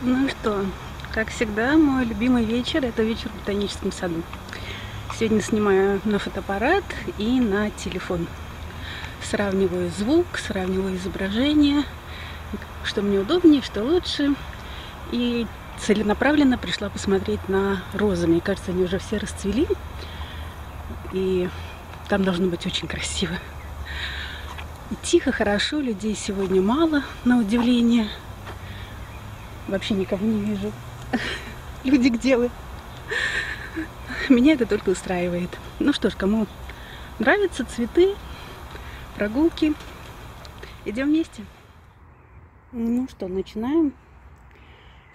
Ну что, как всегда, мой любимый вечер – это вечер в ботаническом саду. Сегодня снимаю на фотоаппарат и на телефон. Сравниваю звук, сравниваю изображение, что мне удобнее, что лучше. И целенаправленно пришла посмотреть на розы. Мне кажется, они уже все расцвели. И там должно быть очень красиво. И тихо, хорошо, людей сегодня мало, на удивление. Вообще никого не вижу. Люди где вы? Меня это только устраивает. Ну что ж, кому нравятся цветы, прогулки, идем вместе. Ну что, начинаем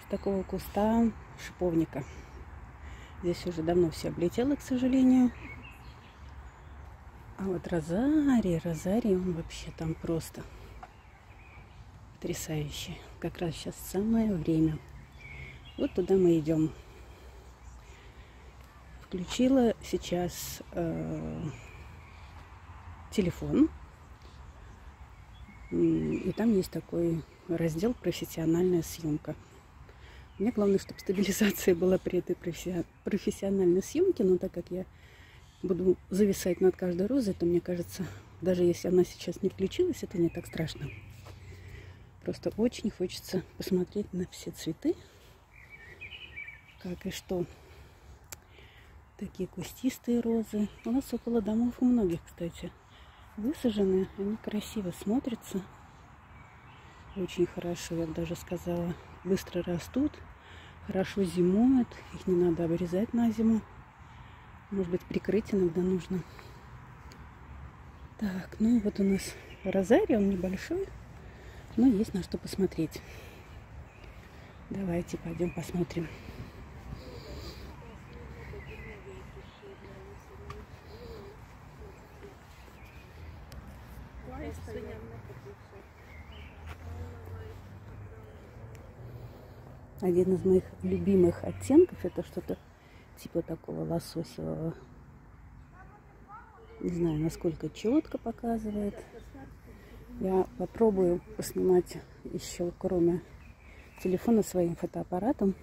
с такого куста шиповника. Здесь уже давно все облетело, к сожалению. А вот розарий, розарий, он вообще там просто потрясающий. Как раз сейчас самое время. Вот туда мы идем. Включила сейчас э, телефон. И там есть такой раздел «Профессиональная съемка». Мне главное, чтобы стабилизация была при этой профессиональной съемке, но так как я буду зависать над каждой розой, то мне кажется, даже если она сейчас не включилась, это не так страшно. Просто очень хочется посмотреть на все цветы, как и что. Такие кустистые розы. У нас около домов у многих, кстати, высажены. Они красиво смотрятся. Очень хорошо, я даже сказала. Быстро растут, хорошо зимуют. Их не надо обрезать на зиму. Может быть, прикрыть иногда нужно. Так, ну вот у нас розарий, он небольшой, но есть на что посмотреть. Давайте пойдем посмотрим. Один из моих любимых оттенков это что-то типа такого лососевого. Не знаю, насколько четко показывает. Я попробую поснимать еще, кроме телефона, своим фотоаппаратом.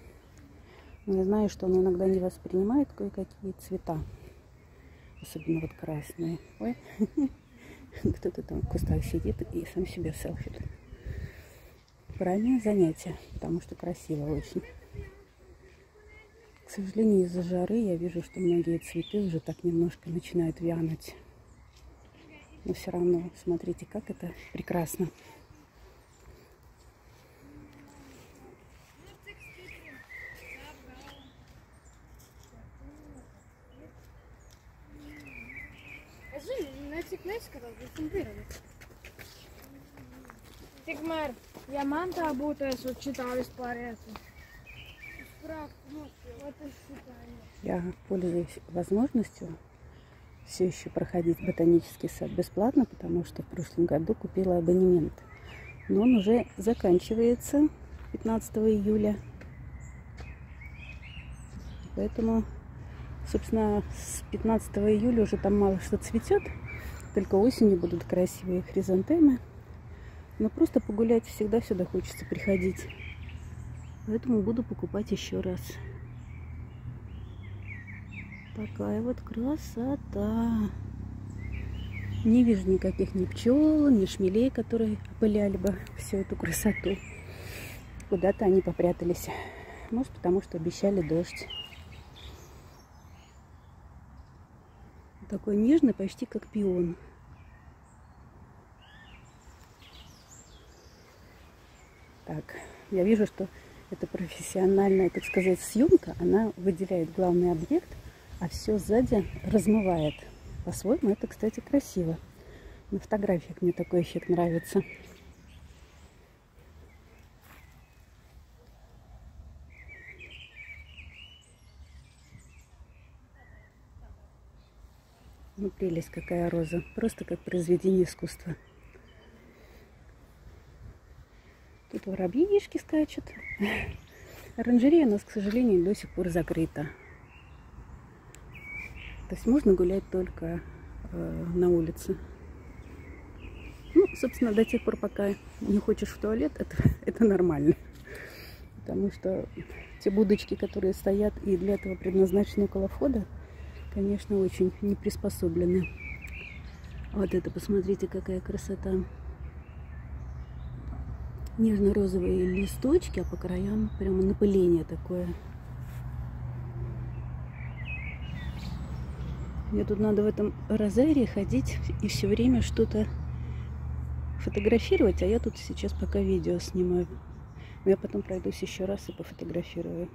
Но я знаю, что он иногда не воспринимает кое-какие цвета. Особенно вот красные. Ой, кто-то там в кустах сидит и сам себе селфит. Правильное занятие, потому что красиво очень. К сожалению, из-за жары я вижу, что многие цветы уже так немножко начинают вянуть. Но все равно, смотрите, как это прекрасно. Tikmēr, ja man tā būtu, es vispār ietu. Я пользуюсь возможностью все еще проходить ботанический сад бесплатно, потому что в прошлом году купила абонемент. Но он уже заканчивается 15 июля. Поэтому, собственно, с 15 июля уже там мало что цветет. Только осенью будут красивые хризантемы. Но просто погулять всегда сюда хочется приходить. Поэтому буду покупать еще раз. Такая вот красота. Не вижу никаких ни пчел, ни шмелей, которые опыляли бы всю эту красоту. Куда-то они попрятались. Может, потому что обещали дождь. Такой нежный, почти как пион. Так, я вижу, что это профессиональная, так сказать, съемка, она выделяет главный объект, а все сзади размывает. По-своему это, кстати, красиво. На фотографиях мне такой эффект нравится. Ну, прелесть какая роза. Просто как произведение искусства. Тут воробьишки скачут. Оранжерея у нас, к сожалению, до сих пор закрыта. То есть можно гулять только э, на улице. Ну, собственно, до тех пор, пока не хочешь в туалет, это, это нормально. потому что те будочки, которые стоят и для этого предназначены около входа, конечно, очень не приспособлены. Вот это, посмотрите, какая красота. Нежно-розовые листочки, а по краям прямо напыление такое. Мне тут надо в этом розарии ходить и все время что-то фотографировать, а я тут сейчас пока видео снимаю. Но я потом пройдусь еще раз и пофотографирую.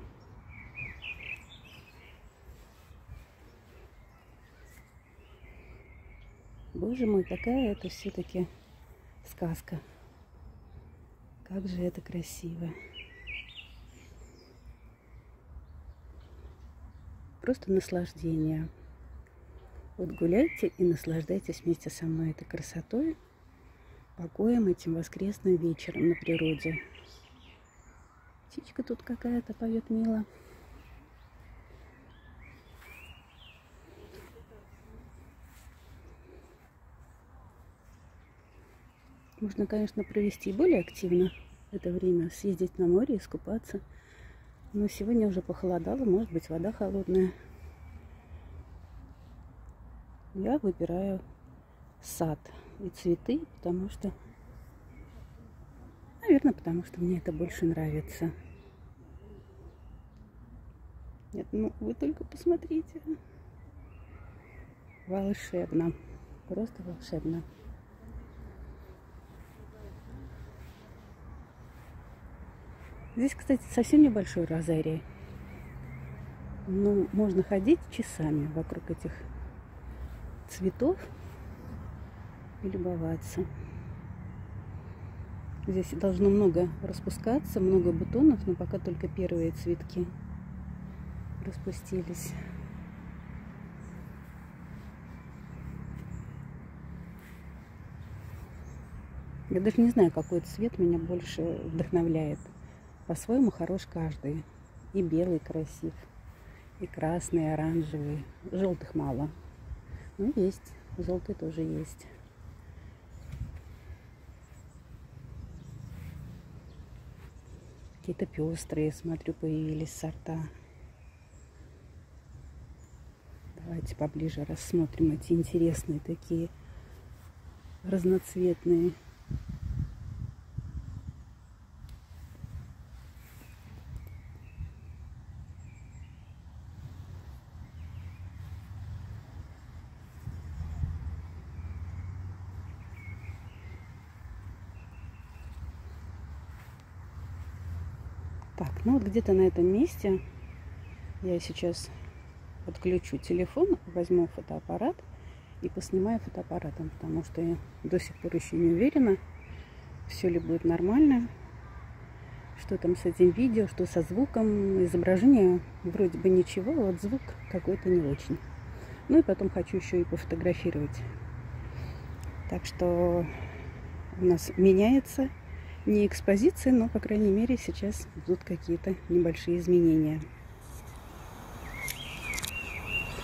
Боже мой, какая это все-таки сказка. Как же это красиво. Просто наслаждение. Вот гуляйте и наслаждайтесь вместе со мной этой красотой, покоем этим воскресным вечером на природе. Птичка тут какая-то поет мило. Можно, конечно, провести более активно это время, съездить на море, искупаться. Но сегодня уже похолодало, может быть, вода холодная. Я выбираю сад и цветы, потому что, наверное, потому что мне это больше нравится. Нет, ну вы только посмотрите. Волшебно. Просто волшебно. Здесь, кстати, совсем небольшой розарий. Ну, можно ходить часами вокруг этих цветов и любоваться. Здесь должно много распускаться, много бутонов, но пока только первые цветки распустились. Я даже не знаю, какой цвет меня больше вдохновляет. По-своему хорош каждый. И белый красив, и красный, и оранжевый. Желтых мало. Ну, есть. Желтый тоже есть. Какие-то пестрые, смотрю, появились сорта. Давайте поближе рассмотрим эти интересные такие разноцветные Так, ну вот где-то на этом месте я сейчас подключу телефон, возьму фотоаппарат и поснимаю фотоаппаратом, потому что я до сих пор еще не уверена, все ли будет нормально, что там с этим видео, что со звуком, изображение вроде бы ничего, а вот звук какой-то не очень. Ну и потом хочу еще и пофотографировать. Так что у нас меняется не экспозиции, но, по крайней мере, сейчас будут какие-то небольшие изменения.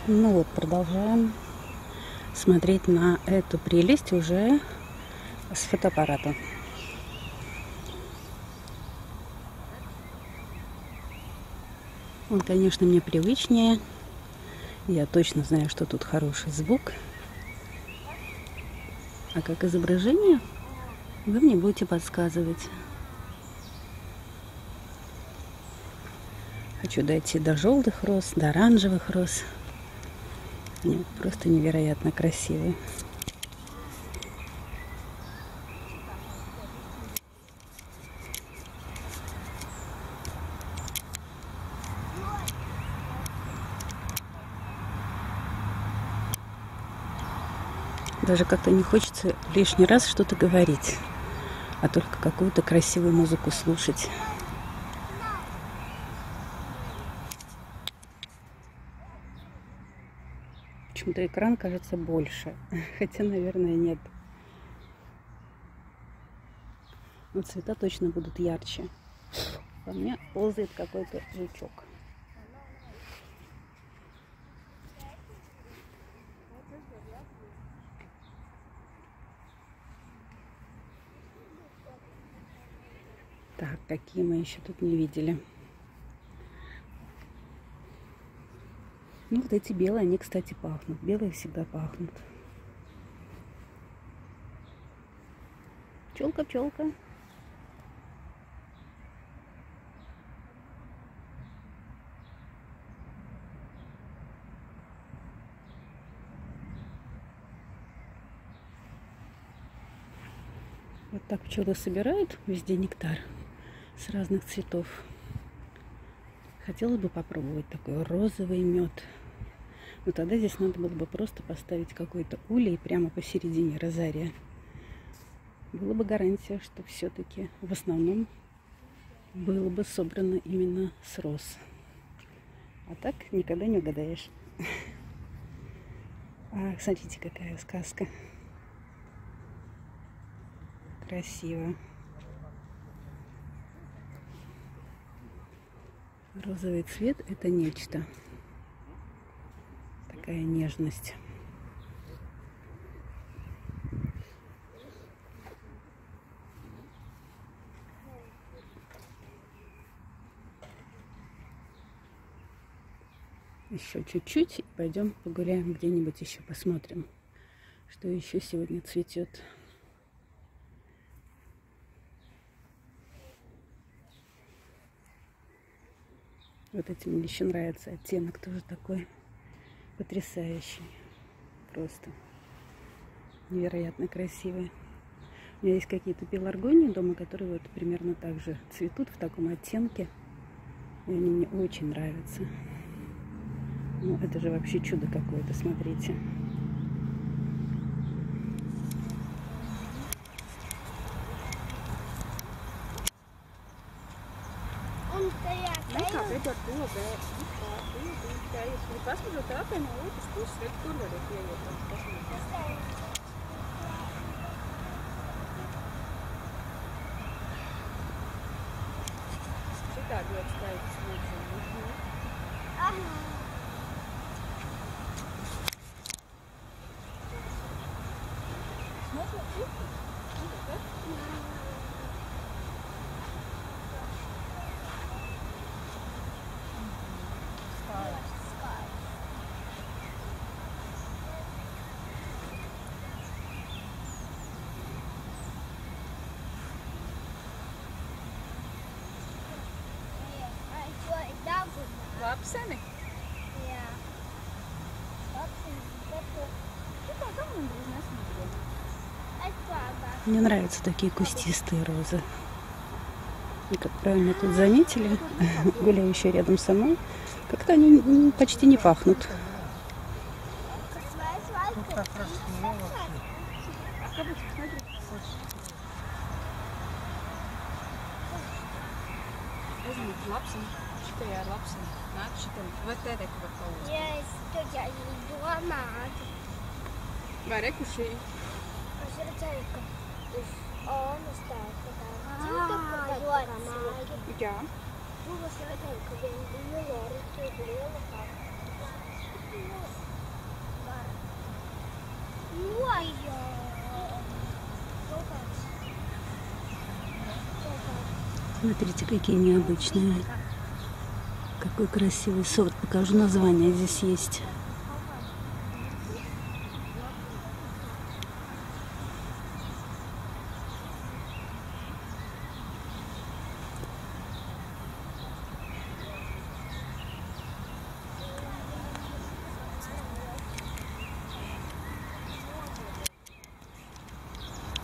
Ну вот, продолжаем смотреть на эту прелесть уже с фотоаппарата. Он, конечно, мне привычнее. Я точно знаю, что тут хороший звук. А как изображение вы мне будете подсказывать. Хочу дойти до желтых роз, до оранжевых роз. Они просто невероятно красивые. Даже как-то не хочется лишний раз что-то говорить а только какую-то красивую музыку слушать. Почему-то экран кажется больше, хотя, наверное, нет. Но цвета точно будут ярче. По мне ползает какой-то жучок. Так, какие мы еще тут не видели. Ну, вот эти белые, они, кстати, пахнут. Белые всегда пахнут. Пчелка, пчелка. Вот так пчелы собирают везде нектар с разных цветов. Хотелось бы попробовать такой розовый мед. Но тогда здесь надо было бы просто поставить какой-то улей прямо посередине розария. Было бы гарантия, что все-таки в основном было бы собрано именно с роз. А так никогда не угадаешь. А, смотрите, какая сказка красиво. Розовый цвет – это нечто. Такая нежность. Еще чуть-чуть и пойдем погуляем где-нибудь еще посмотрим, что еще сегодня цветет. Вот этим мне еще нравится оттенок, тоже такой потрясающий. Просто невероятно красивый. У меня есть какие-то пеларгонии дома, которые вот примерно так же цветут в таком оттенке. И они мне очень нравятся. Ну, это же вообще чудо какое-то, смотрите. robežu. Tā ir paskatot apē no otras puses, bet tur var arī ieiet. Paskatot. Šitādi ļoti skaidrs. Jā. Мне нравятся такие кустистые розы. И как правильно тут заметили, гуляющие рядом со мной, как-то они почти не пахнут. Lapseni. Šitajā ir lapseni. Nāk šitam. Vai tēdē, ka var palūst? Ja es jau domāju, Vai reku šī? es redzēju, ka uz Omas tā ka tā cita, ka tā ļoti māja. Jā. Nu, es redzēju, ka viena bija lori, tur liela kā. Kāds. Kaut kāds. Смотрите, какие необычные. Какой красивый сорт. Покажу название. Здесь есть.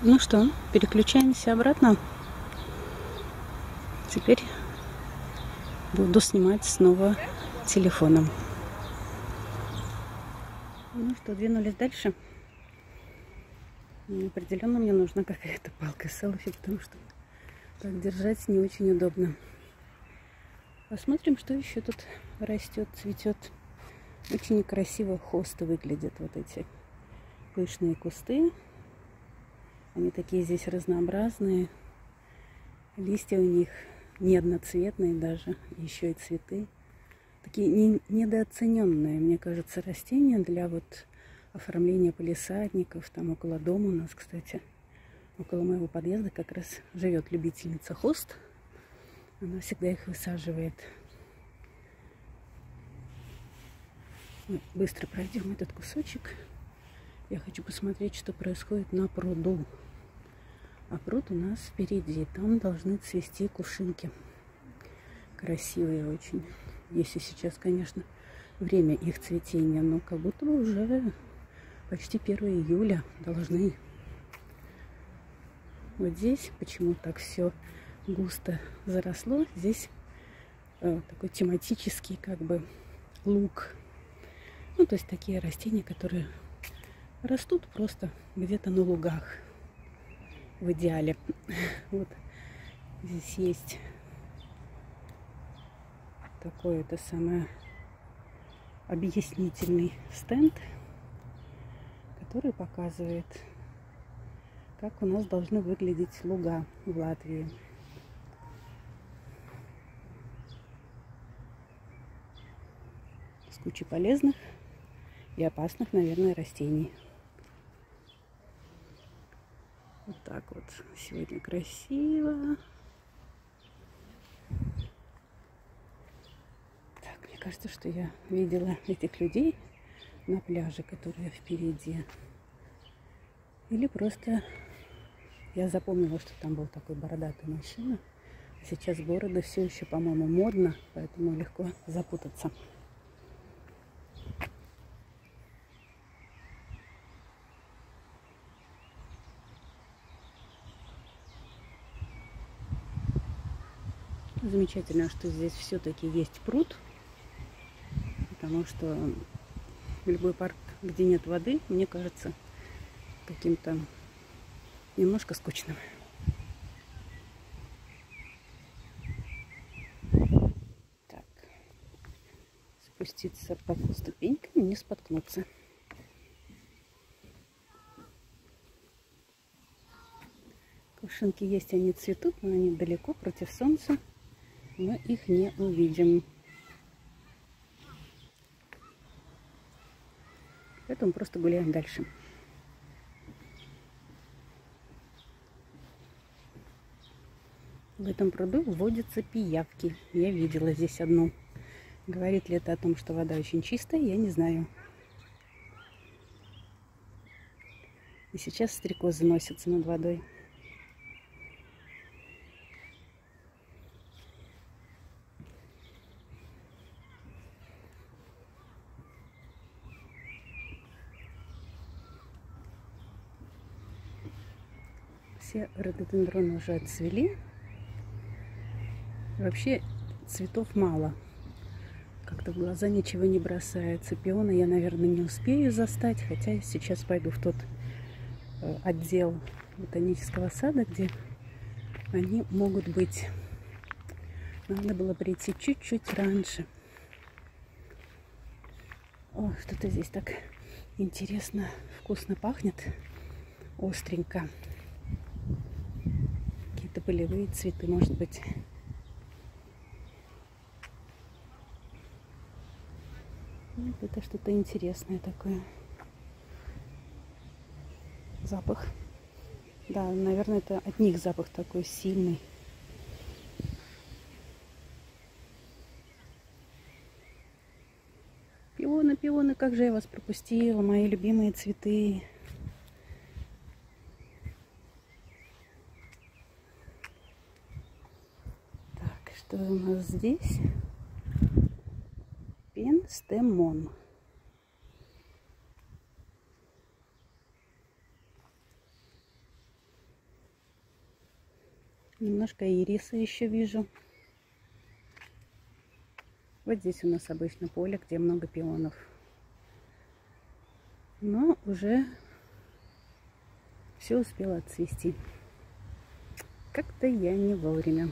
Ну что, переключаемся обратно. Теперь буду снимать снова телефоном. Ну что, двинулись дальше. Ну, Определенно мне нужна какая-то палка селфи, потому что так держать не очень удобно. Посмотрим, что еще тут растет, цветет. Очень некрасиво хосты выглядят, вот эти пышные кусты. Они такие здесь разнообразные. Листья у них не одноцветные даже, еще и цветы. Такие не- недооцененные, мне кажется, растения для вот оформления полисадников. Там около дома у нас, кстати, около моего подъезда как раз живет любительница хост. Она всегда их высаживает. Мы быстро пройдем этот кусочек. Я хочу посмотреть, что происходит на пруду. А пруд у нас впереди. Там должны цвести кувшинки. Красивые очень. Если сейчас, конечно, время их цветения. Но как будто бы уже почти 1 июля должны. Вот здесь почему так все густо заросло. Здесь э, такой тематический как бы лук. Ну, то есть такие растения, которые растут просто где-то на лугах в идеале. Вот здесь есть такой это самое объяснительный стенд, который показывает, как у нас должны выглядеть луга в Латвии. С кучей полезных и опасных, наверное, растений. Вот так вот. Сегодня красиво. Так, мне кажется, что я видела этих людей на пляже, которые впереди. Или просто я запомнила, что там был такой бородатый мужчина. Сейчас города все еще, по-моему, модно, поэтому легко запутаться. Замечательно, что здесь все-таки есть пруд, потому что любой парк, где нет воды, мне кажется каким-то немножко скучным. Так, спуститься по ступенькам, не споткнуться. Кувшинки есть, они цветут, но они далеко против солнца мы их не увидим. Поэтому просто гуляем дальше. В этом пруду водятся пиявки. Я видела здесь одну. Говорит ли это о том, что вода очень чистая, я не знаю. И сейчас стрекозы носятся над водой. Все рододендроны уже отцвели. Вообще цветов мало. Как-то в глаза ничего не бросается. Пионы я, наверное, не успею застать. Хотя сейчас пойду в тот э, отдел ботанического сада, где они могут быть. Надо было прийти чуть-чуть раньше. О, что-то здесь так интересно, вкусно пахнет, остренько полевые цветы, может быть. Вот это что-то интересное такое. Запах. Да, наверное, это от них запах такой сильный. Пионы, пионы, как же я вас пропустила, мои любимые цветы. что у нас здесь? Пенстемон. Немножко ириса еще вижу. Вот здесь у нас обычно поле, где много пионов. Но уже все успело отцвести. Как-то я не вовремя.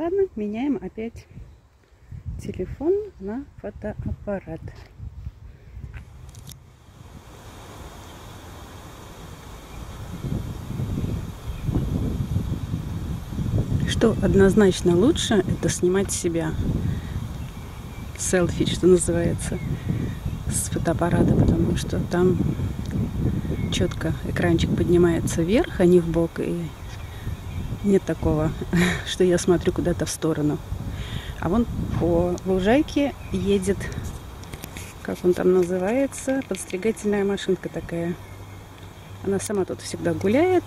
Ладно, меняем опять телефон на фотоаппарат. Что однозначно лучше, это снимать себя селфи, что называется, с фотоаппарата, потому что там четко экранчик поднимается вверх, а не в бок, и нет такого, что я смотрю куда-то в сторону. А вон по лужайке едет, как он там называется, подстригательная машинка такая. Она сама тут всегда гуляет,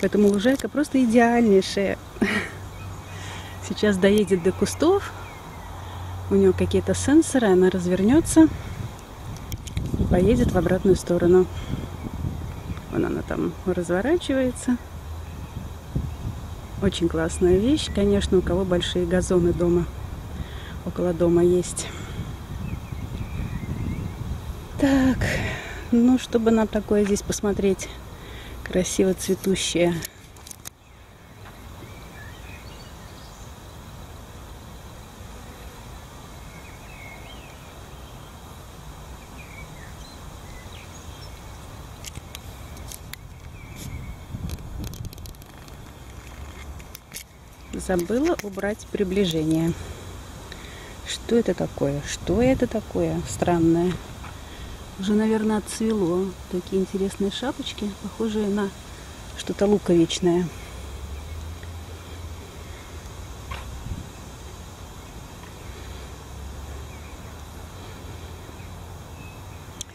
поэтому лужайка просто идеальнейшая. Сейчас доедет до кустов, у нее какие-то сенсоры, она развернется и поедет в обратную сторону. Вон она там разворачивается. Очень классная вещь, конечно, у кого большие газоны дома, около дома есть. Так, ну, чтобы нам такое здесь посмотреть, красиво цветущее. Забыла убрать приближение. Что это такое? Что это такое странное? Уже, наверное, отцвело. Такие интересные шапочки, похожие на что-то луковичное.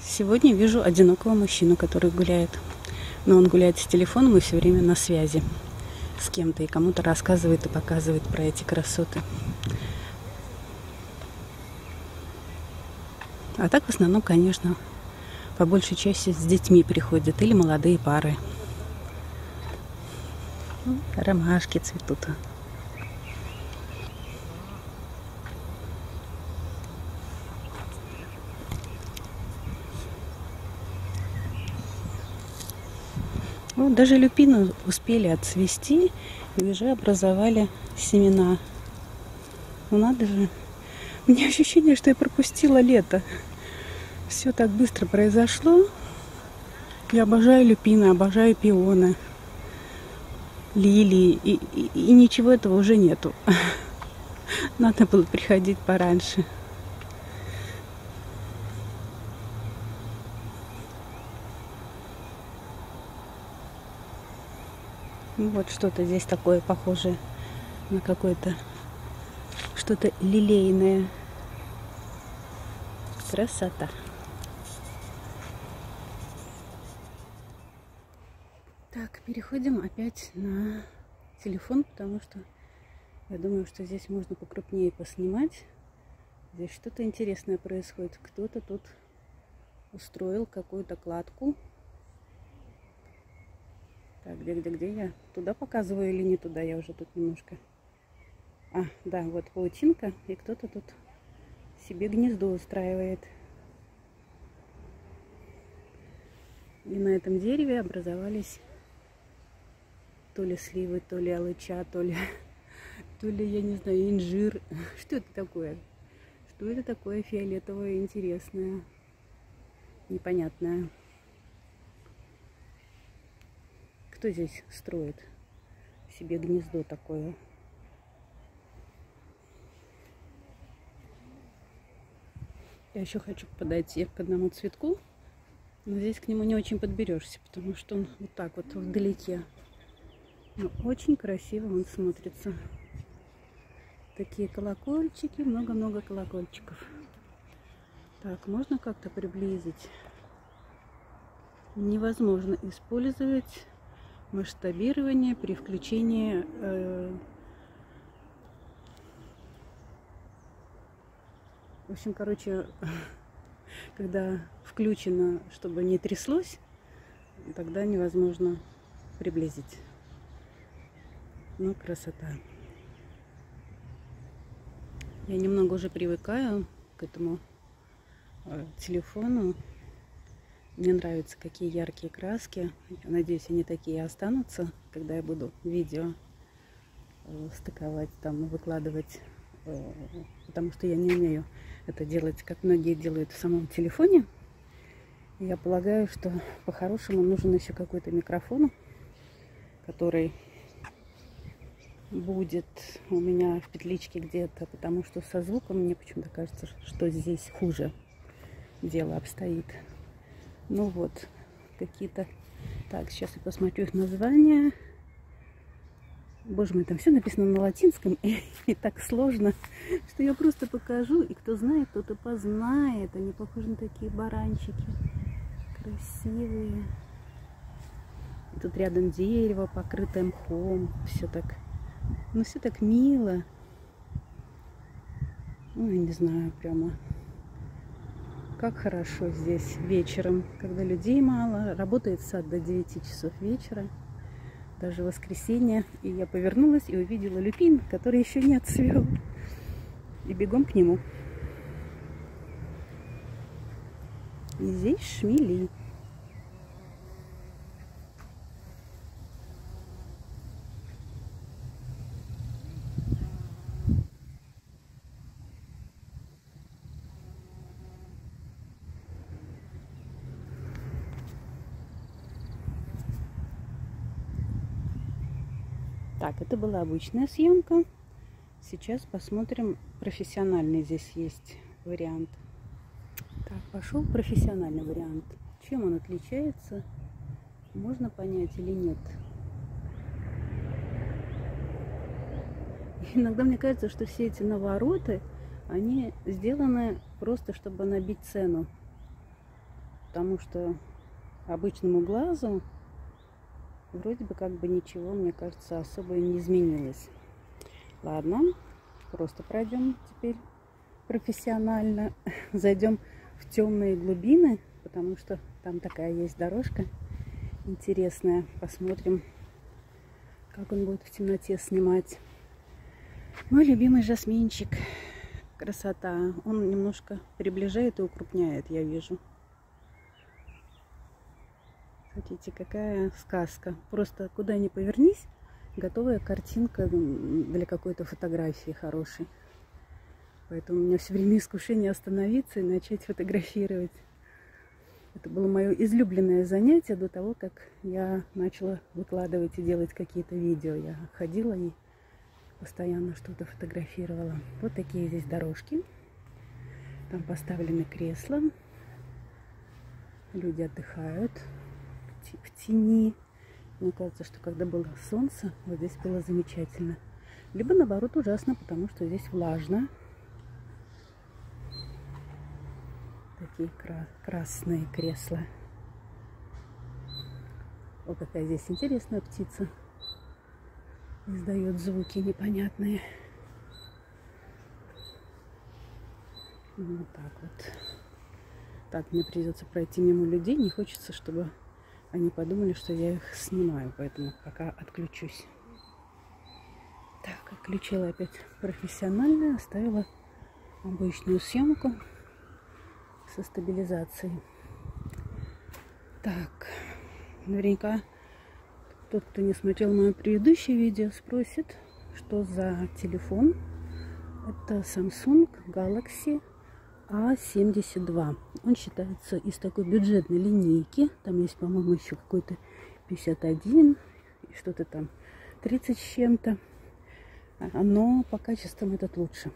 Сегодня вижу одинокого мужчину, который гуляет. Но он гуляет с телефоном и все время на связи с кем-то и кому-то рассказывает и показывает про эти красоты. А так в основном, конечно, по большей части с детьми приходят или молодые пары. Ну, ромашки цветут. Даже люпины успели отцвести и уже образовали семена. Ну надо же. У меня ощущение, что я пропустила лето все так быстро произошло. Я обожаю люпины, обожаю пионы, лилии, и, и, и ничего этого уже нету. Надо было приходить пораньше. Вот что-то здесь такое похожее на какое-то что-то лилейное. Красота. Так, переходим опять на телефон, потому что я думаю, что здесь можно покрупнее поснимать. Здесь что-то интересное происходит. Кто-то тут устроил какую-то кладку. Так, где, где, где я? Туда показываю или не туда? Я уже тут немножко... А, да, вот паутинка, и кто-то тут себе гнездо устраивает. И на этом дереве образовались то ли сливы, то ли алыча, то ли, то ли, я не знаю, инжир. Что это такое? Что это такое фиолетовое, интересное, непонятное? Кто здесь строит себе гнездо такое? Я еще хочу подойти к одному цветку, но здесь к нему не очень подберешься, потому что он вот так вот вдалеке. Но очень красиво он смотрится. Такие колокольчики, много-много колокольчиков. Так, можно как-то приблизить? Невозможно использовать масштабирование при включении э, в общем, короче, когда включено, чтобы не тряслось, тогда невозможно приблизить. Ну, красота. Я немного уже привыкаю к этому э, телефону. Мне нравятся какие яркие краски. Я надеюсь, они такие останутся, когда я буду видео э, стыковать, там, выкладывать. Э, потому что я не умею это делать, как многие делают в самом телефоне. Я полагаю, что по-хорошему нужен еще какой-то микрофон, который будет у меня в петличке где-то, потому что со звуком мне почему-то кажется, что здесь хуже дело обстоит. Ну вот, какие-то... Так, сейчас я посмотрю их названия. Боже мой, там все написано на латинском, и, и так сложно, что я просто покажу, и кто знает, тот и познает. Они похожи на такие баранчики. Красивые. И тут рядом дерево, покрытое мхом. Все так, ну все так мило. Ну, я не знаю, прямо как хорошо здесь вечером, когда людей мало. Работает сад до 9 часов вечера даже воскресенье. И я повернулась и увидела люпин, который еще не отцвел. И бегом к нему. И здесь шмели. Так, это была обычная съемка. Сейчас посмотрим профессиональный здесь есть вариант. Так, пошел профессиональный вариант. Чем он отличается, можно понять или нет. Иногда мне кажется, что все эти навороты, они сделаны просто, чтобы набить цену. Потому что обычному глазу вроде бы как бы ничего, мне кажется, особо не изменилось. Ладно, просто пройдем теперь профессионально. Зайдем в темные глубины, потому что там такая есть дорожка интересная. Посмотрим, как он будет в темноте снимать. Мой любимый жасминчик. Красота. Он немножко приближает и укрупняет, я вижу. Хотите, какая сказка. Просто куда ни повернись, готовая картинка для какой-то фотографии хорошей. Поэтому у меня все время искушение остановиться и начать фотографировать. Это было мое излюбленное занятие до того, как я начала выкладывать и делать какие-то видео. Я ходила и постоянно что-то фотографировала. Вот такие здесь дорожки. Там поставлены кресла. Люди отдыхают в тени. Мне кажется, что когда было солнце, вот здесь было замечательно. Либо наоборот ужасно, потому что здесь влажно. Такие кра красные кресла. О, какая здесь интересная птица. Издает звуки непонятные. Вот так вот. Так, мне придется пройти мимо людей. Не хочется, чтобы они подумали, что я их снимаю, поэтому пока отключусь. Так, отключила опять профессионально, оставила обычную съемку со стабилизацией. Так, наверняка тот, кто не смотрел мое предыдущее видео, спросит, что за телефон. Это Samsung Galaxy а72. Он считается из такой бюджетной линейки. Там есть, по-моему, еще какой-то 51 и что-то там 30 с чем-то. А, но по качествам этот лучше.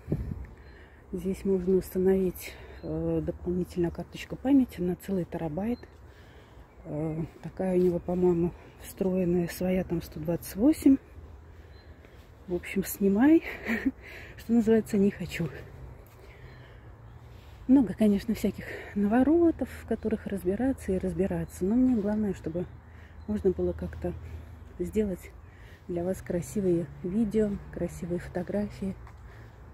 Здесь можно установить э, дополнительно карточку памяти на целый терабайт. Э, такая у него, по-моему, встроенная своя там 128. В общем, снимай. Что называется, не хочу. Много, конечно, всяких наворотов, в которых разбираться и разбираться. Но мне главное, чтобы можно было как-то сделать для вас красивые видео, красивые фотографии.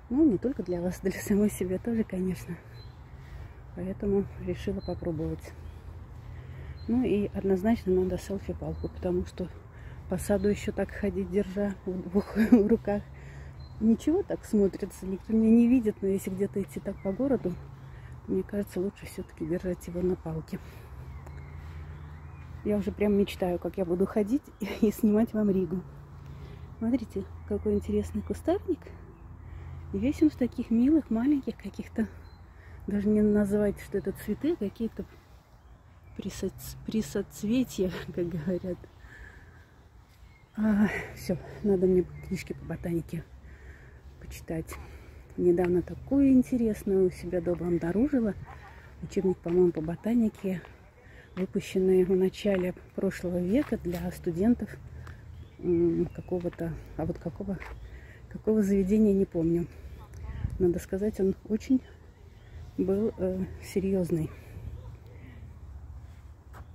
Ну, не только для вас, для самой себя тоже, конечно. Поэтому решила попробовать. Ну и однозначно надо селфи-палку, потому что по саду еще так ходить, держа в, в руках. Ничего так смотрится, никто меня не видит, но если где-то идти так по городу, мне кажется, лучше все-таки держать его на палке. Я уже прям мечтаю, как я буду ходить и снимать вам Ригу. Смотрите, какой интересный кустарник. И весь он в таких милых, маленьких каких-то, даже не называть, что это цветы, а какие-то присоц... присоцветия, как говорят. А, все, надо мне книжки по ботанике почитать. Недавно такое интересное у себя дома обнаружила. Учебник, по-моему, по ботанике, выпущенный в начале прошлого века для студентов какого-то, а вот какого, какого заведения не помню. Надо сказать, он очень был э, серьезный.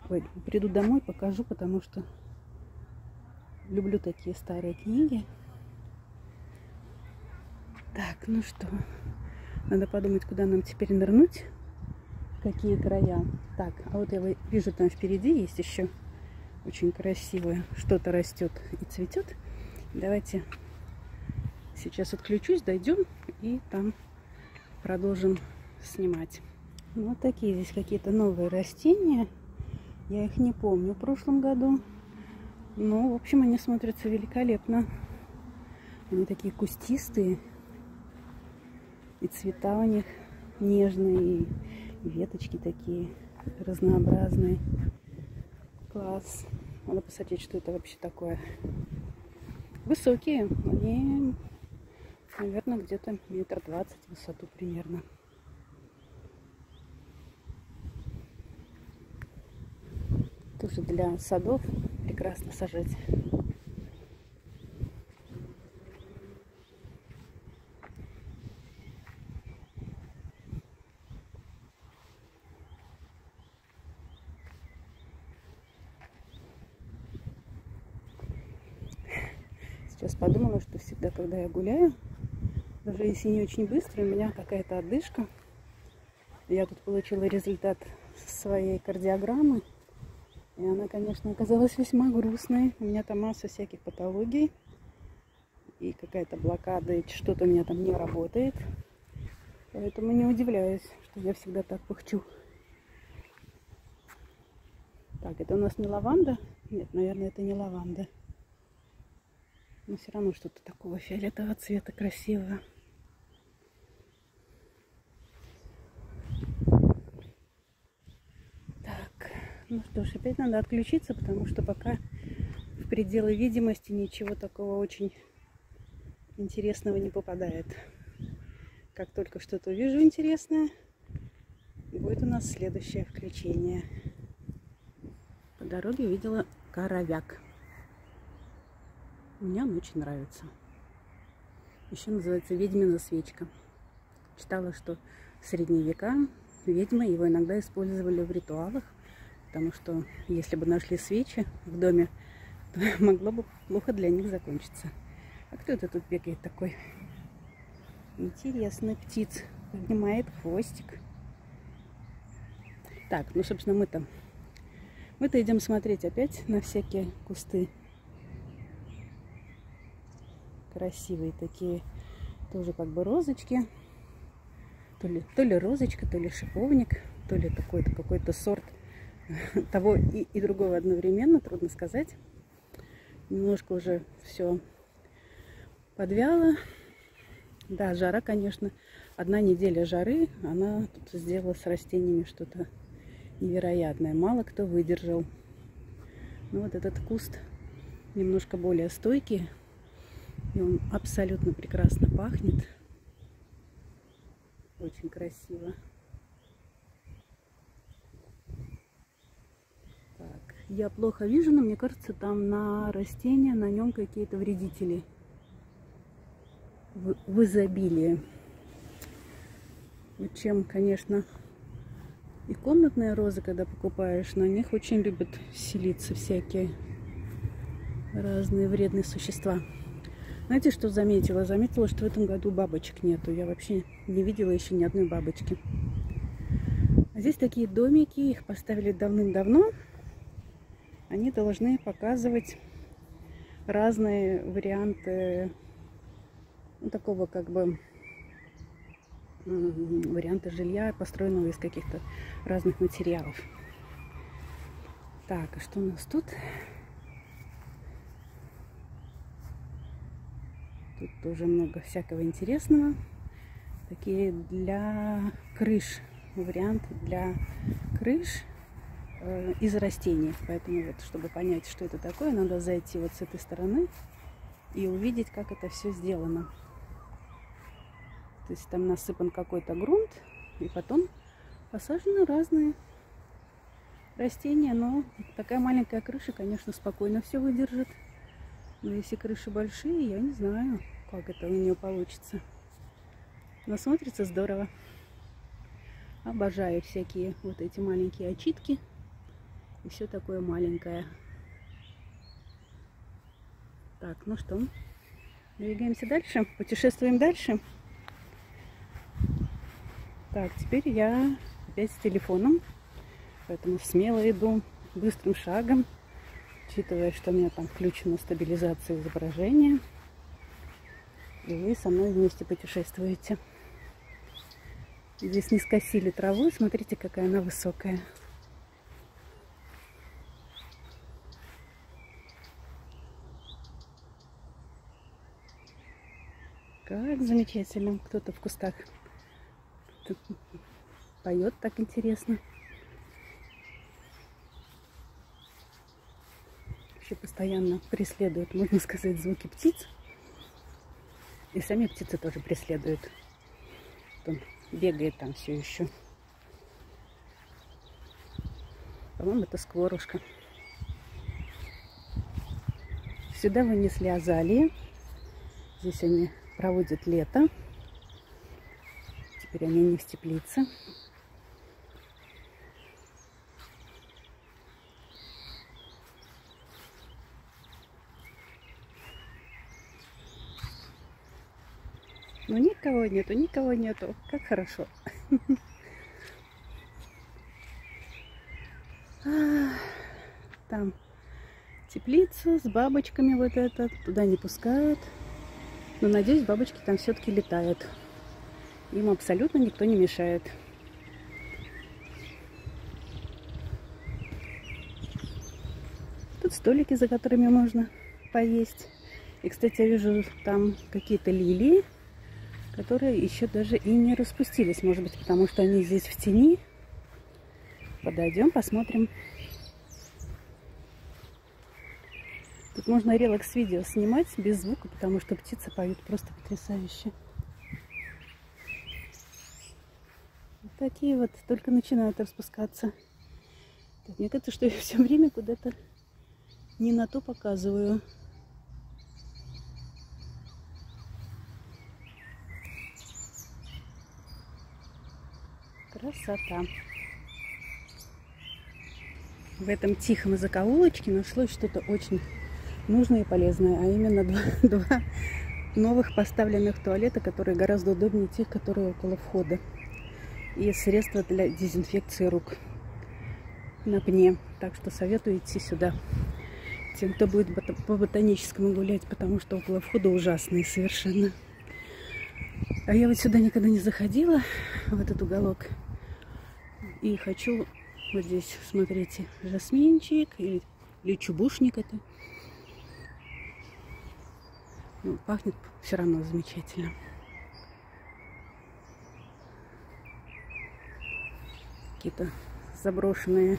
Ой, приду домой, покажу, потому что люблю такие старые книги. Так, ну что, надо подумать, куда нам теперь нырнуть, какие края. Так, а вот я вижу, там впереди есть еще очень красивое, что-то растет и цветет. Давайте сейчас отключусь, дойдем и там продолжим снимать. Вот такие здесь какие-то новые растения. Я их не помню в прошлом году. Но, в общем, они смотрятся великолепно. Они такие кустистые. И цвета у них нежные, и веточки такие разнообразные. Класс. Надо посмотреть, что это вообще такое. Высокие. Они, наверное, где-то метр двадцать в высоту примерно. Тоже для садов прекрасно сажать. Сейчас подумала, что всегда, когда я гуляю, даже если не очень быстро, у меня какая-то отдышка. Я тут получила результат своей кардиограммы. И она, конечно, оказалась весьма грустной. У меня там масса всяких патологий. И какая-то блокада, и что-то у меня там не работает. Поэтому не удивляюсь, что я всегда так пыхчу. Так, это у нас не лаванда? Нет, наверное, это не лаванда. Но все равно что-то такого фиолетового цвета красивого. Ну что ж, опять надо отключиться, потому что пока в пределы видимости ничего такого очень интересного не попадает. Как только что-то увижу интересное, будет у нас следующее включение. По дороге видела коровяк. Мне он очень нравится. Еще называется ведьмина свечка. Читала, что в средние века ведьмы его иногда использовали в ритуалах потому что если бы нашли свечи в доме, то могло бы плохо для них закончиться. А кто это тут бегает такой? Интересно, птиц поднимает хвостик. Так, ну, собственно, мы-то мы-то идем смотреть опять на всякие кусты. Красивые такие, тоже как бы розочки. То ли, то ли розочка, то ли шиповник, то ли какой-то какой-то сорт того и, и другого одновременно, трудно сказать. Немножко уже все подвяло. Да, жара, конечно, одна неделя жары, она тут сделала с растениями что-то невероятное. Мало кто выдержал. Ну вот этот куст немножко более стойкий, и он абсолютно прекрасно пахнет. Очень красиво. Я плохо вижу, но мне кажется, там на растения, на нем какие-то вредители в, в изобилии. Вот чем, конечно, и комнатные розы, когда покупаешь, на них очень любят селиться всякие разные вредные существа. Знаете, что заметила? Заметила, что в этом году бабочек нету. Я вообще не видела еще ни одной бабочки. А здесь такие домики, их поставили давным-давно они должны показывать разные варианты ну, такого как бы варианты жилья, построенного из каких-то разных материалов. Так, а что у нас тут? Тут тоже много всякого интересного. Такие для крыш, варианты для крыш э, из растений. Поэтому вот, чтобы понять, что это такое, надо зайти вот с этой стороны и увидеть, как это все сделано. То есть там насыпан какой-то грунт, и потом посажены разные растения. Но такая маленькая крыша, конечно, спокойно все выдержит. Но если крыши большие, я не знаю, как это у нее получится. Но смотрится здорово. Обожаю всякие вот эти маленькие очитки. И все такое маленькое. Так, ну что, двигаемся дальше, путешествуем дальше. Так, теперь я опять с телефоном, поэтому смело иду быстрым шагом, учитывая, что у меня там включена стабилизация изображения. И вы со мной вместе путешествуете. Здесь не скосили траву, смотрите, какая она высокая. Как замечательно. Кто-то в кустах поет так интересно. Вообще постоянно преследуют, можно сказать, звуки птиц. И сами птицы тоже преследуют. Он бегает там все еще. По-моему, это скворушка. Сюда вынесли азалии. Здесь они проводят лето. Теперь они не в теплице. Ну никого нету, никого нету. Как хорошо. Там теплица с бабочками вот это. Туда не пускают. Но надеюсь, бабочки там все-таки летают. Им абсолютно никто не мешает. Тут столики, за которыми можно поесть. И, кстати, я вижу там какие-то лилии, которые еще даже и не распустились. Может быть, потому что они здесь в тени. Подойдем, посмотрим. Тут можно релакс-видео снимать без звука, потому что птицы поют просто потрясающе. такие вот только начинают распускаться. Так, мне кажется, что я все время куда-то не на то показываю. Красота. В этом тихом закоулочке нашлось что-то очень нужное и полезное, а именно два, два новых поставленных туалета, которые гораздо удобнее тех, которые около входа и средства для дезинфекции рук на пне. Так что советую идти сюда тем, кто будет по ботаническому гулять, потому что около входа ужасные совершенно. А я вот сюда никогда не заходила, в этот уголок. И хочу вот здесь, смотрите, жасминчик или, или чубушник это. Ну, пахнет все равно замечательно. какие-то заброшенные,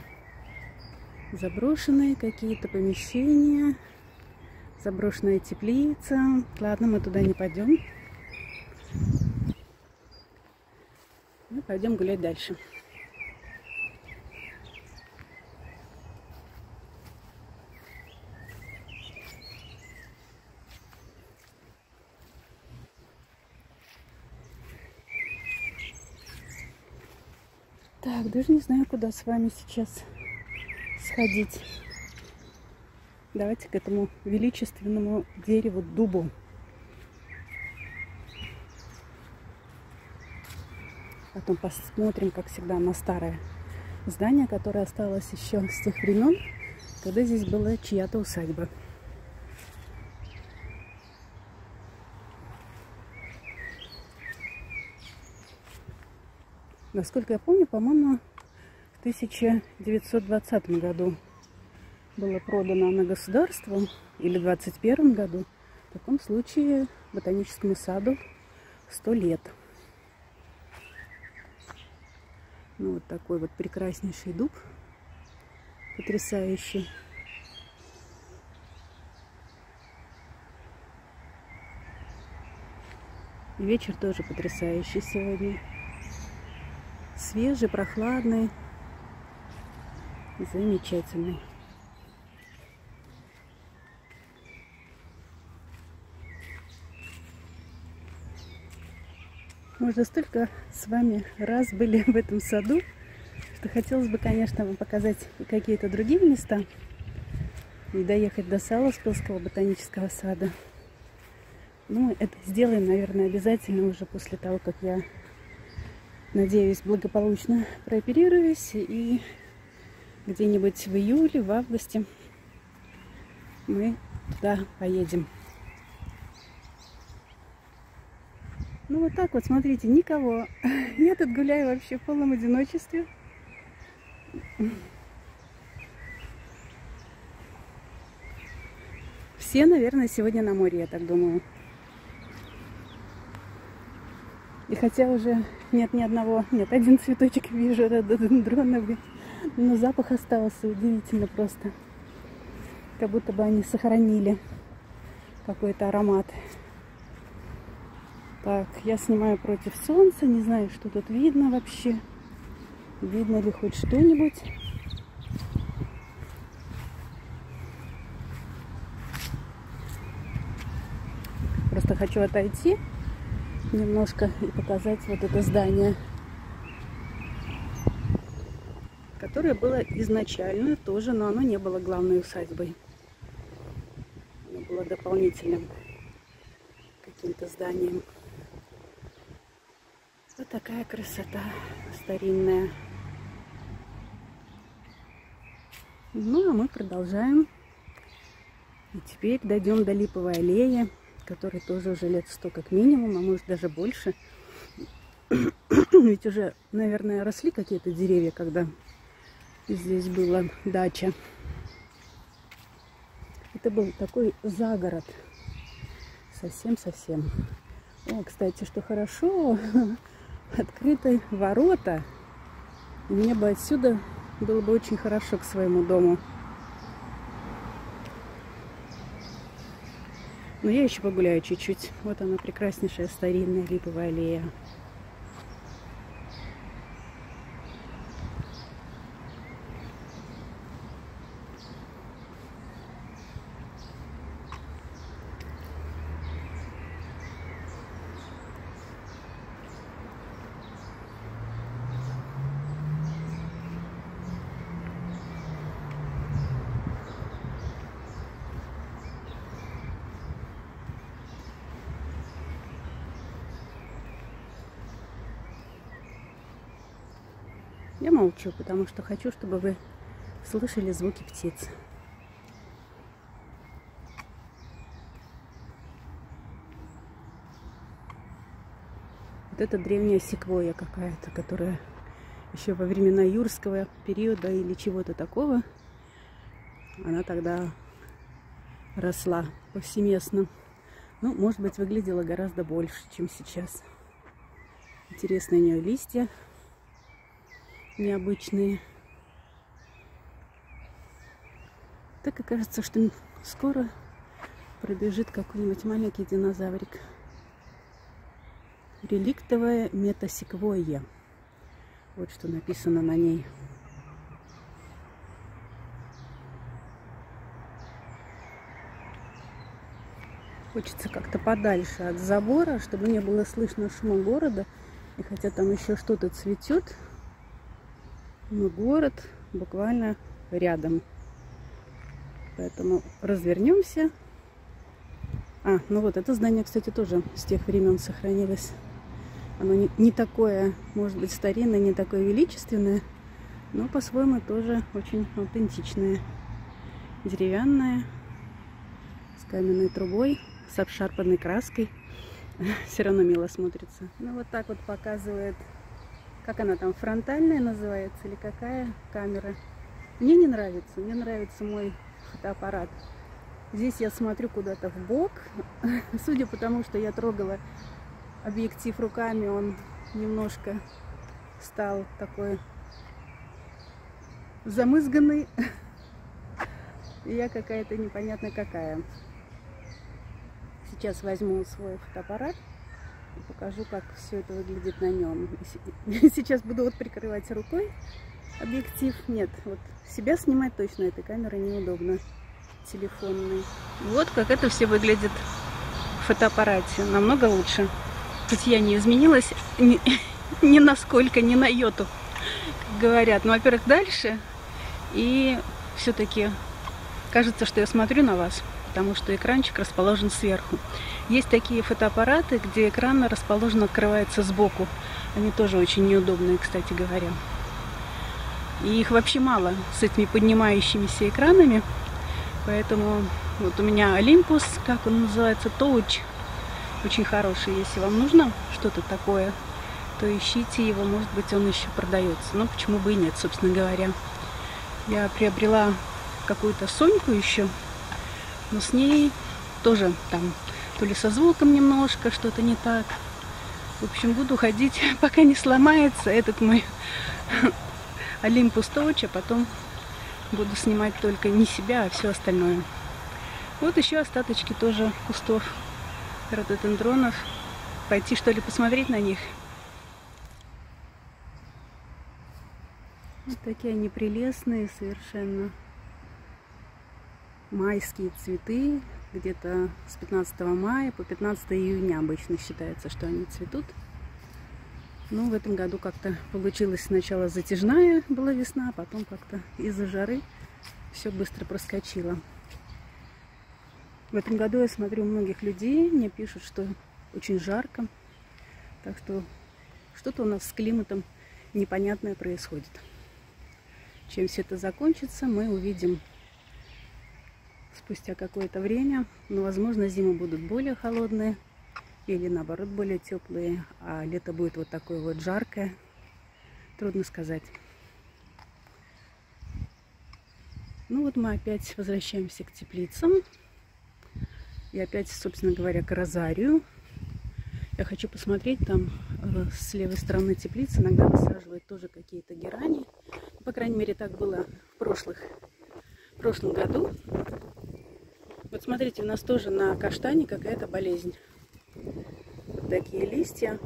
заброшенные какие-то помещения, заброшенная теплица. Ладно, мы туда не пойдем. Мы пойдем гулять дальше. Так, даже не знаю, куда с вами сейчас сходить. Давайте к этому величественному дереву дубу. Потом посмотрим, как всегда, на старое здание, которое осталось еще с тех времен, когда здесь была чья-то усадьба. Насколько я помню, по-моему, в 1920 году было продано на государство, или в 21 году. В таком случае ботаническому саду 100 лет. Ну, вот такой вот прекраснейший дуб. потрясающий. Вечер тоже потрясающий сегодня. Свежий, прохладный, замечательный. Мы уже столько с вами раз были в этом саду, что хотелось бы, конечно, вам показать какие-то другие места, и доехать до Саловского ботанического сада. Ну, это сделаем, наверное, обязательно уже после того, как я, надеюсь, благополучно прооперируюсь. И где-нибудь в июле, в августе мы туда поедем. Ну вот так вот, смотрите, никого. Я тут гуляю вообще в полном одиночестве. Все, наверное, сегодня на море, я так думаю. И хотя уже нет ни одного, нет, один цветочек вижу, рододендроновый, но запах остался удивительно просто. Как будто бы они сохранили какой-то аромат. Так, я снимаю против солнца, не знаю, что тут видно вообще. Видно ли хоть что-нибудь. Просто хочу отойти немножко и показать вот это здание, которое было изначально тоже, но оно не было главной усадьбой. Оно было дополнительным каким-то зданием. Вот такая красота старинная. Ну, а мы продолжаем. И теперь дойдем до Липовой аллеи который тоже уже лет сто как минимум, а может даже больше. Ведь уже, наверное, росли какие-то деревья, когда здесь была дача. Это был такой загород. Совсем-совсем. О, кстати, что хорошо, открыты ворота. мне бы отсюда было бы очень хорошо к своему дому. Но я еще погуляю чуть-чуть. Вот она, прекраснейшая старинная липовая аллея. Молчу, потому что хочу, чтобы вы слышали звуки птиц. Вот это древняя секвоя какая-то, которая еще во времена юрского периода или чего-то такого, она тогда росла повсеместно. Ну, может быть, выглядела гораздо больше, чем сейчас. Интересные у нее листья необычные. Так и кажется, что скоро пробежит какой-нибудь маленький динозаврик. Реликтовая метасеквойя. Вот что написано на ней. Хочется как-то подальше от забора, чтобы не было слышно шума города. И хотя там еще что-то цветет, но город буквально рядом. Поэтому развернемся. А, ну вот это здание, кстати, тоже с тех времен сохранилось. Оно не, не такое, может быть, старинное, не такое величественное, но по-своему тоже очень аутентичное. Деревянное, с каменной трубой, с обшарпанной краской. Все равно мило смотрится. Ну вот так вот показывает как она там, фронтальная называется или какая камера. Мне не нравится, мне нравится мой фотоаппарат. Здесь я смотрю куда-то в бок. Судя по тому, что я трогала объектив руками, он немножко стал такой замызганный. Я какая-то непонятно какая. Сейчас возьму свой фотоаппарат и покажу, как все это выглядит на нем. Сейчас буду вот прикрывать рукой объектив. Нет, вот себя снимать точно этой камерой неудобно. Телефонной. Вот как это все выглядит в фотоаппарате. Намного лучше. Хоть я не изменилась ни, ни насколько, ни на йоту, как говорят. Но, во-первых, дальше. И все-таки кажется, что я смотрю на вас потому что экранчик расположен сверху. Есть такие фотоаппараты, где экран расположен, открывается сбоку. Они тоже очень неудобные, кстати говоря. И их вообще мало с этими поднимающимися экранами. Поэтому вот у меня Olympus, как он называется, Touch. Очень хороший. Если вам нужно что-то такое, то ищите его. Может быть, он еще продается. Но почему бы и нет, собственно говоря. Я приобрела какую-то Соньку еще но с ней тоже там то ли со звуком немножко что-то не так. В общем, буду ходить, пока не сломается этот мой Олимпус Touch, а потом буду снимать только не себя, а все остальное. Вот еще остаточки тоже кустов рододендронов. Пойти что ли посмотреть на них. Вот такие они прелестные совершенно майские цветы. Где-то с 15 мая по 15 июня обычно считается, что они цветут. Ну, в этом году как-то получилось сначала затяжная была весна, а потом как-то из-за жары все быстро проскочило. В этом году я смотрю многих людей, мне пишут, что очень жарко. Так что что-то у нас с климатом непонятное происходит. Чем все это закончится, мы увидим спустя какое-то время. Но, возможно, зимы будут более холодные или, наоборот, более теплые, а лето будет вот такое вот жаркое. Трудно сказать. Ну вот мы опять возвращаемся к теплицам. И опять, собственно говоря, к розарию. Я хочу посмотреть, там э, с левой стороны теплицы иногда высаживают тоже какие-то герани. По крайней мере, так было в прошлых в прошлом году. Вот смотрите, у нас тоже на каштане какая-то болезнь. Вот такие листья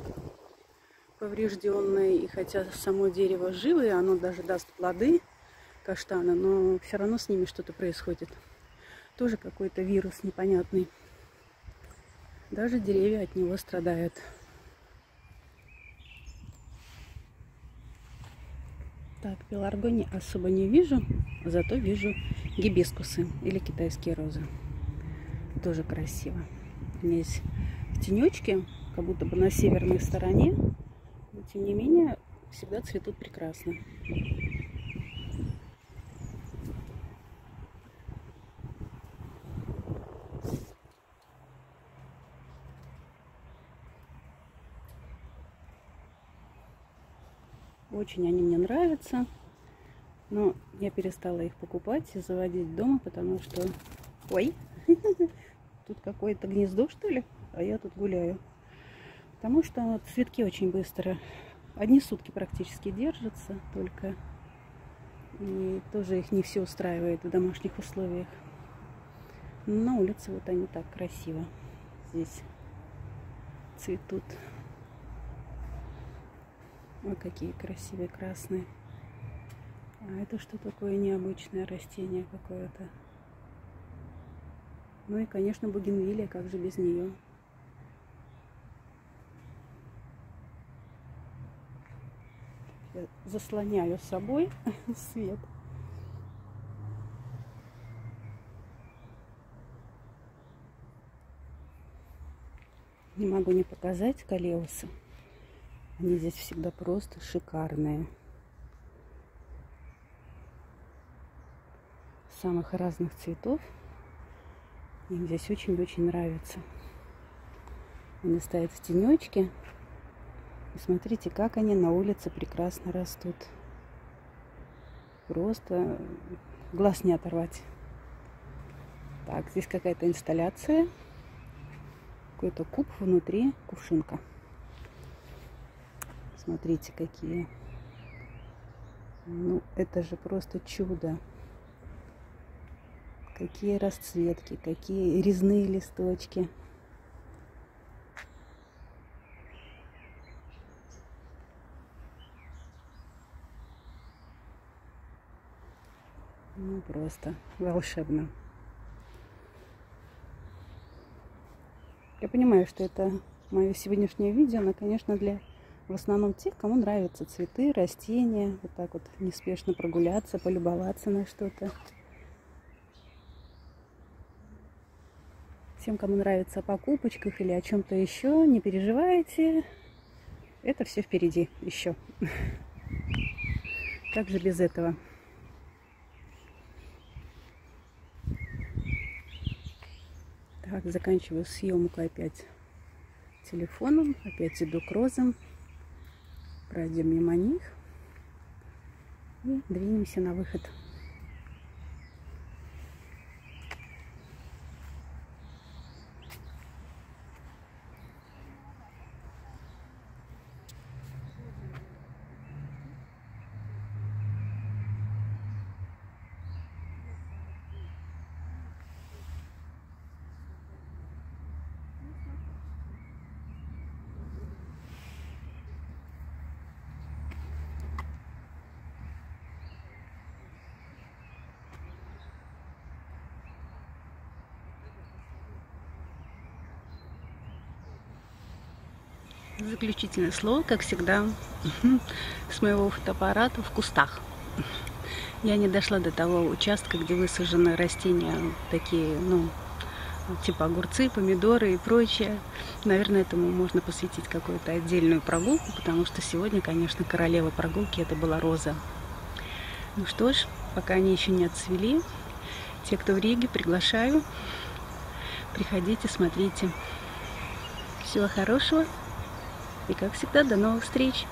поврежденные. И хотя само дерево живое, оно даже даст плоды каштана, но все равно с ними что-то происходит. Тоже какой-то вирус непонятный. Даже деревья от него страдают. Так, пеларгони особо не вижу, зато вижу гибискусы или китайские розы тоже красиво. Здесь в тенечке, как будто бы на северной стороне, но тем не менее всегда цветут прекрасно. Очень они мне нравятся. Но я перестала их покупать и заводить дома, потому что... Ой! Тут какое-то гнездо, что ли? А я тут гуляю. Потому что цветки очень быстро. Одни сутки практически держатся только. И тоже их не все устраивает в домашних условиях. На улице вот они так красиво здесь цветут. Ой, какие красивые красные. А это что такое необычное растение какое-то? Ну и, конечно, бугенвилия, как же без нее. Я заслоняю с собой свет. Не могу не показать калеусы. Они здесь всегда просто шикарные. Самых разных цветов. Им здесь очень-очень нравится. Они стоят в тенечке. И смотрите, как они на улице прекрасно растут. Просто глаз не оторвать. Так, здесь какая-то инсталляция. Какой-то куб внутри кувшинка. Смотрите, какие. Ну, это же просто чудо какие расцветки, какие резные листочки. Ну, просто волшебно. Я понимаю, что это мое сегодняшнее видео, но, конечно, для в основном тех, кому нравятся цветы, растения, вот так вот неспешно прогуляться, полюбоваться на что-то. Всем, кому нравится о покупочках или о чем-то еще, не переживайте, это все впереди еще. Как же без этого? Так, заканчиваю съемку опять телефоном, опять иду к розам. Пройдем мимо них и двинемся на выход. Заключительное слово, как всегда, с моего фотоаппарата в кустах. Я не дошла до того участка, где высажены растения такие, ну, типа огурцы, помидоры и прочее. Наверное, этому можно посвятить какую-то отдельную прогулку, потому что сегодня, конечно, королева прогулки это была роза. Ну что ж, пока они еще не отцвели, те, кто в Риге, приглашаю. Приходите, смотрите. Всего хорошего. И как всегда, до новых встреч!